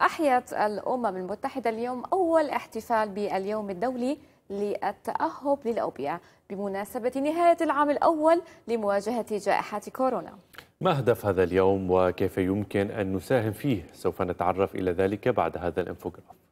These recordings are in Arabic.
أحيت الأمم المتحدة اليوم أول احتفال باليوم الدولي للتأهب للأوبئة بمناسبة نهاية العام الأول لمواجهة جائحة كورونا ما هدف هذا اليوم وكيف يمكن أن نساهم فيه؟ سوف نتعرف إلى ذلك بعد هذا الانفوجراف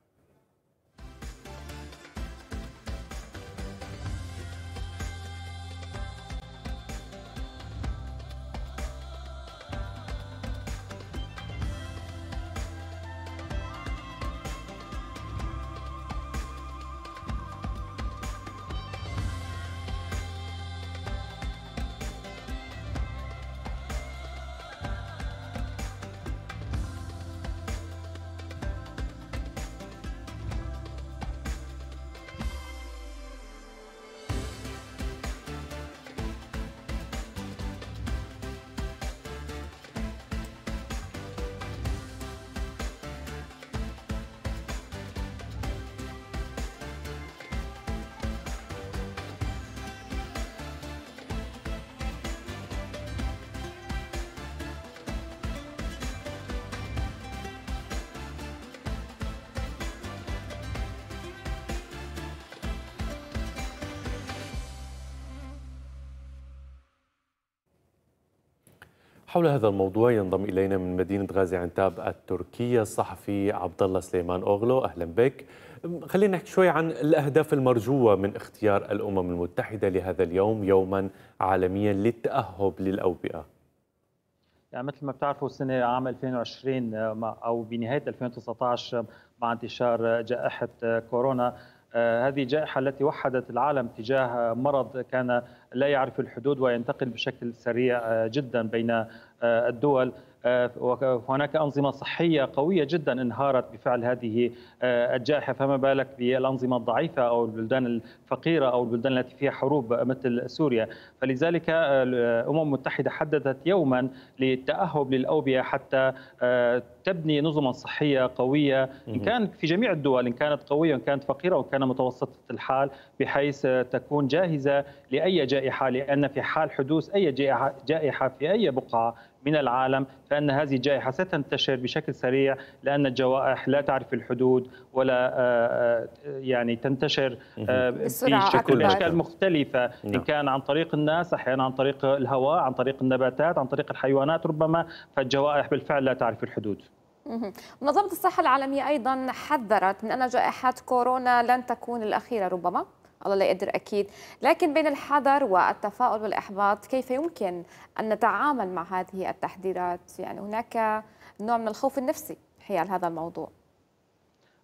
حول هذا الموضوع ينضم إلينا من مدينة غازي عنتاب التركية الصحفي عبد الله سليمان أوغلو. أهلا بك. خلينا نحكي شوي عن الأهداف المرجوة من اختيار الأمم المتحدة لهذا اليوم يوما عالميا للتأهب للأوبئة. يعني مثل ما بتعرفوا السنة عام 2020 أو بنهاية 2019 مع انتشار جائحة كورونا هذه الجائحة التي وحدت العالم تجاه مرض كان لا يعرف الحدود وينتقل بشكل سريع جدا بين الدول. وهناك أنظمة صحية قوية جدا انهارت بفعل هذه الجائحة. فما بالك بالأنظمة الضعيفة أو البلدان الفقيرة أو البلدان التي فيها حروب مثل سوريا؟ فلذلك الأمم المتحدة حددت يوما للتأهب للأوبئة حتى تبني نظما صحية قوية. إن كان في جميع الدول إن كانت قوية وإن كانت فقيرة وإن كان متوسطة الحال بحيث تكون جاهزة لأي جائحة لأن في حال حدوث أي جائحة في أي بقعة من العالم فإن هذه الجائحة ستنتشر بشكل سريع لأن الجوائح لا تعرف الحدود ولا يعني تنتشر بشكل اشكال مختلفة. إن كان عن طريق الناس أحيانا عن طريق الهواء عن طريق النباتات عن طريق الحيوانات ربما فالجوائح بالفعل لا تعرف الحدود. منظمة الصحة العالمية أيضا حذرت من أن جائحة كورونا لن تكون الأخيرة ربما. الله لا يقدر أكيد. لكن بين الحذر والتفاؤل والإحباط كيف يمكن أن نتعامل مع هذه التحذيرات؟ يعني هناك نوع من الخوف النفسي حيال هذا الموضوع.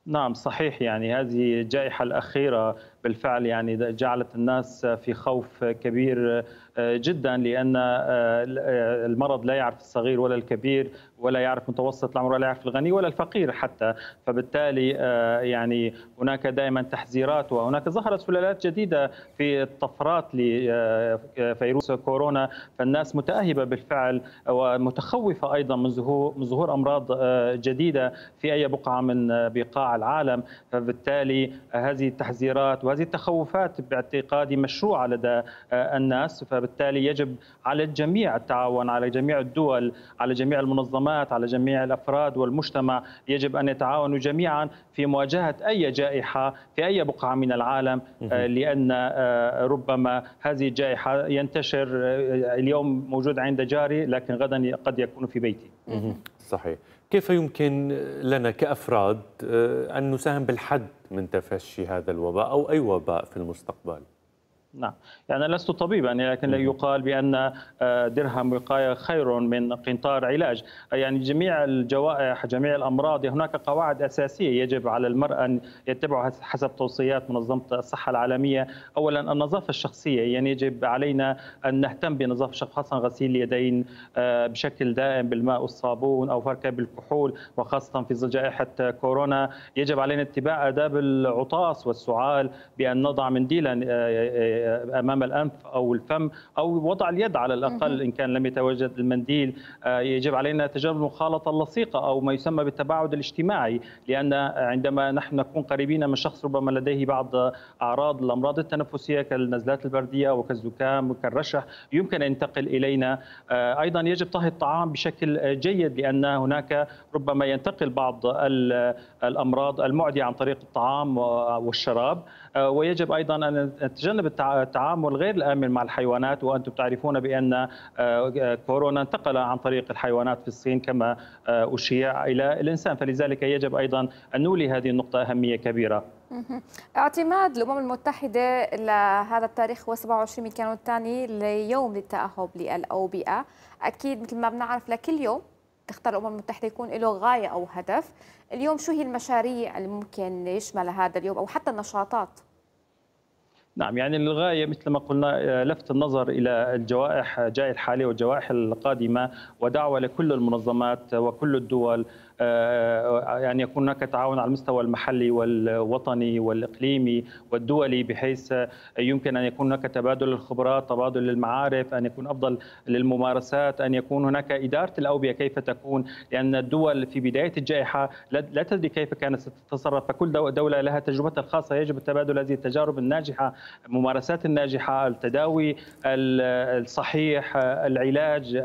نعم صحيح. يعني هذه الجائحة الأخيرة بالفعل يعني جعلت الناس في خوف كبير. جدا لأن المرض لا يعرف الصغير ولا الكبير ولا يعرف متوسط العمر ولا يعرف الغني ولا الفقير حتى. فبالتالي يعني هناك دائما تحذيرات وهناك ظهرت سلالات جديدة في الطفرات لفيروس كورونا. فالناس متأهبة بالفعل ومتخوفة أيضا من ظهور من ظهور أمراض جديدة في أي بقعة من بقاع العالم. فبالتالي هذه التحذيرات وهذه التخوفات باعتقادي مشروعة لدى الناس. فبالتالي يجب على الجميع التعاون على جميع الدول على جميع المنظمات على جميع الأفراد والمجتمع. يجب أن يتعاونوا جميعا في مواجهة أي جائحة في أي بقعة من العالم. لأن ربما هذه الجائحة ينتشر اليوم موجود عند جاري لكن غدا قد يكون في بيتي. صحيح. كيف يمكن لنا كأفراد أن نساهم بالحد من تفشي هذا الوباء أو أي وباء في المستقبل؟ نعم. يعني لست طبيبا لكن يقال بأن درهم وقاية خير من قنطار علاج. يعني جميع الجوائح جميع الأمراض هناك قواعد أساسية يجب على المرء أن يتبعها حسب توصيات منظمة الصحة العالمية. أولا النظافة الشخصية. يعني يجب علينا أن نهتم بنظافة الشخص خاصة غسيل اليدين بشكل دائم بالماء والصابون أو فركة بالكحول وخاصة في ظل جائحة كورونا. يجب علينا اتباع آداب العطاس والسعال بأن نضع منديلا يعني أمام الأنف أو الفم أو وضع اليد على الأقل إن كان لم يتواجد المنديل. يجب علينا تجنب المخالطه اللصيقه أو ما يسمى بالتباعد الاجتماعي لأن عندما نحن نكون قريبين من شخص ربما لديه بعض أعراض الأمراض التنفسية كالنزلات البردية وكالزكام وكالرشح يمكن أن ينتقل إلينا. أيضا يجب طهي الطعام بشكل جيد لأن هناك ربما ينتقل بعض الأمراض المعديه عن طريق الطعام والشراب. ويجب أيضا أن نتجنب التعامل غير الآمن مع الحيوانات وأنتم تعرفون بأن كورونا انتقل عن طريق الحيوانات في الصين كما أشيع إلى الإنسان. فلذلك يجب أيضا أن نولي هذه النقطة أهمية كبيرة. اعتماد الأمم المتحدة لهذا التاريخ هو 27 من كانون الثاني ليوم للتأهب للأوبئة. أكيد مثل ما بنعرف لكل يوم تختار الأمم المتحدة يكون له غاية أو هدف. اليوم شو هي المشاريع اللي ممكن يشملها هذا اليوم أو حتى النشاطات؟ نعم يعني الغايه مثل ما قلنا لفت النظر إلى الجوائح جائحة الحالية والجوائح القادمة ودعوة لكل المنظمات وكل الدول يعني يكون هناك تعاون على المستوى المحلي والوطني والإقليمي والدولي بحيث يمكن أن يكون هناك تبادل الخبرات، تبادل المعارف، أن يكون أفضل للممارسات، أن يكون هناك إدارة الأوبئة كيف تكون، لأن الدول في بداية الجائحة لا تدري كيف كانت ستتصرف، فكل دولة لها تجربتها الخاصة، يجب التبادل هذه التجارب الناجحة، الممارسات الناجحة، التداوي الصحيح، العلاج،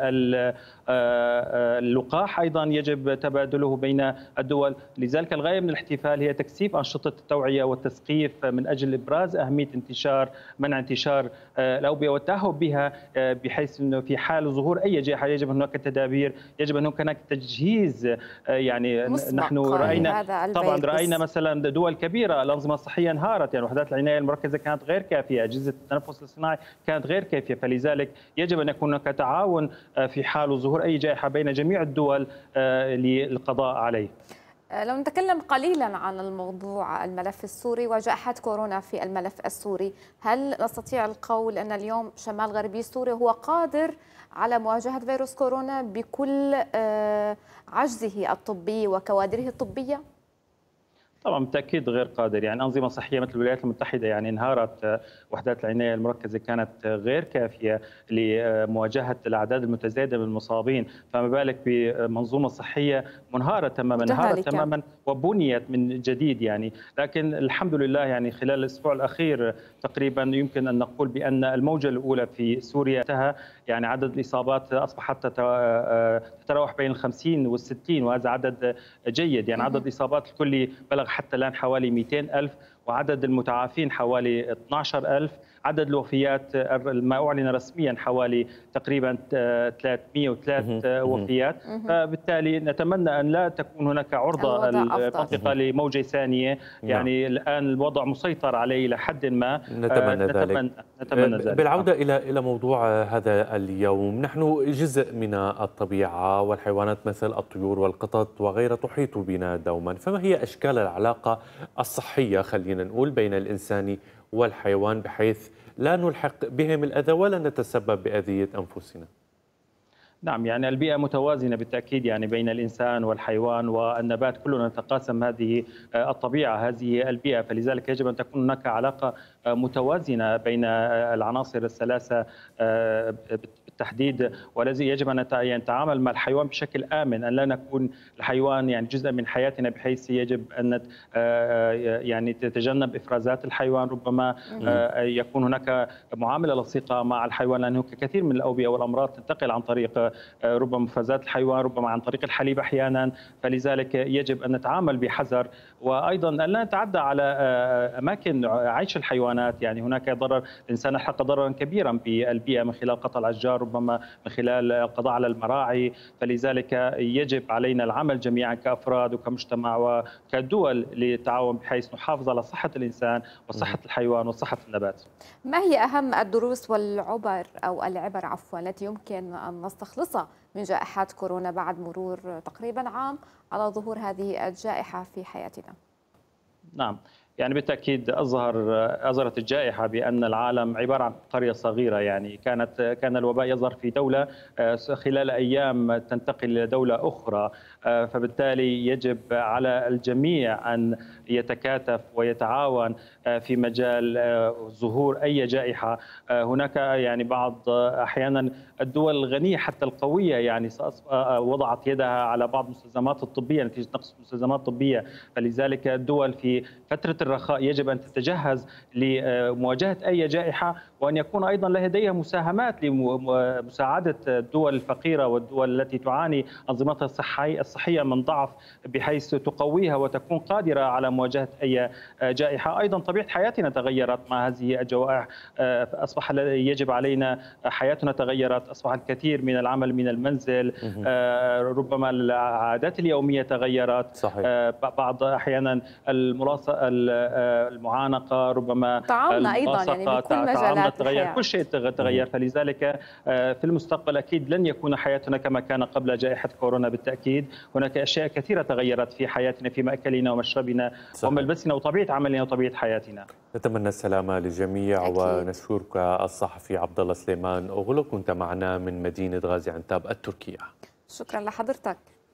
اللقاح أيضا يجب تبادله بين الدول، لذلك الغاية من الاحتفال هي تكثيف أنشطة التوعية والتثقيف من أجل إبراز أهمية انتشار منع انتشار الأوبئة والتأهب بها بحيث إنه في حال ظهور أي جائحة يجب هناك تدابير، يجب ان هناك تجهيز يعني نحن رأينا طبعا رأينا مثلا دول كبيرة الأنظمة الصحية انهارت يعني وحدات العناية المركزة كانت غير كافية، أجهزة التنفس الصناعي كانت غير كافية فلذلك يجب أن يكون هناك تعاون في حال ظهور أي جائحة بين جميع الدول للقضاء عليه. لو نتكلم قليلا عن الموضوع الملف السوري وجائحة كورونا في الملف السوري هل نستطيع القول أن اليوم شمال غربي سوريا هو قادر على مواجهة فيروس كورونا بكل عجزه الطبي وكوادره الطبية؟ طبعا بالتاكيد غير قادر. يعني أنظمة صحية مثل الولايات المتحدة يعني انهارت وحدات العناية المركزة كانت غير كافية لمواجهة الأعداد المتزايدة من المصابين. فما بالك بمنظومة صحية منهارة تماما انهارت تماما وبنيت من جديد يعني. لكن الحمد لله يعني خلال الأسبوع الأخير تقريبا يمكن أن نقول بأن الموجة الأولى في سوريا انتهى. يعني عدد الإصابات اصبحت تتراوح بين ال 50 وال 60 وهذا عدد جيد. يعني عدد الاصابات الكلي بلغ حتى الآن حوالي 200 ألف وعدد المتعافين حوالي 12 ألف. عدد الوفيات ما أعلن رسميا حوالي تقريبا 303 وفيات. فبالتالي نتمنى أن لا تكون هناك عرضة المنطقة لموجة ثانية. يعني نعم. الآن الوضع مسيطر عليه إلى حد ما. نتمنى, نتمنى ذلك. نتمنى ذلك. بالعودة إلى إلى موضوع هذا اليوم نحن جزء من الطبيعة والحيوانات مثل الطيور والقطط وغيرها تحيط بنا دوما. فما هي أشكال العلاقة الصحية خلينا نقول بين الإنسان والحيوان بحيث لا نلحق بهم الأذى ولا نتسبب بأذية أنفسنا. نعم يعني البيئة متوازنة بالتأكيد يعني بين الإنسان والحيوان والنبات كلنا نتقاسم هذه الطبيعة هذه البيئة. فلذلك يجب أن تكون هناك علاقة متوازنة بين العناصر الثلاثة بالتحديد والذي يجب أن نتعامل مع الحيوان بشكل آمن أن لا نكون الحيوان يعني جزء من حياتنا بحيث يجب أن يعني تتجنب إفرازات الحيوان. ربما يكون هناك معاملة لصيقه مع الحيوان لأنه كثير من الأوبئة والأمراض تنتقل عن طريق ربما افرازات الحيوان ربما عن طريق الحليب أحيانا. فلذلك يجب أن نتعامل بحذر وأيضا أن لا نتعدى على أماكن عيش الحيوانات يعني هناك ضرر الإنسان الحق ضررا كبيرا بالبيئة من خلال قطع الأشجار ربما من خلال القضاء على المراعي فلذلك يجب علينا العمل جميعا كأفراد وكمجتمع وكدول للتعاون بحيث نحافظ على صحة الإنسان وصحة الحيوان وصحة النبات. ما هي أهم الدروس والعبر أو العبر عفوا التي يمكن أن نستخلصها من جائحه كورونا بعد مرور تقريبا عام على ظهور هذه الجائحة في حياتنا؟ نعم يعني بالتأكيد أظهر أظهرت الجائحة بأن العالم عبارة عن قرية صغيرة يعني كانت كان الوباء يظهر في دولة آه، خلال أيام تنتقل إلى دولة أخرى آه، فبالتالي يجب على الجميع أن يتكاتف ويتعاون آه، في مجال ظهور أي جائحة. هناك يعني بعض أحيانا الدول الغنية حتى القوية يعني وضعت يدها على بعض المستلزمات الطبية نتيجة نقص المستلزمات الطبية. فلذلك الدول في فترة الرخاء يجب أن تتجهز لمواجهة أي جائحة وأن يكون أيضا لديها مساهمات لمساعدة الدول الفقيرة والدول التي تعاني انظمتها الصحيه الصحية من ضعف بحيث تقويها وتكون قادرة على مواجهة أي جائحة، أيضا طبيعة حياتنا تغيرت مع هذه الجوائح. أصبح يجب علينا حياتنا تغيرت، أصبح الكثير من العمل من المنزل. ربما العادات اليومية تغيرت. صحيح. بعض أحيانا المعانقة ربما تعاملنا أيضا يعني بكل مجالات تغير كل شيء تغير. فلذلك آه، في المستقبل أكيد لن يكون حياتنا كما كان قبل جائحة كورونا بالتأكيد. هناك أشياء كثيرة تغيرت في حياتنا في مأكلنا ومشربنا صحيح. وملبسنا وطبيعة عملنا وطبيعة حياتنا. نتمنى السلامة للجميع أكيد. ونشكرك الصحفي عبد الله سليمان اغلو كنت معنا من مدينة غازي عنتاب التركية. شكرا لحضرتك.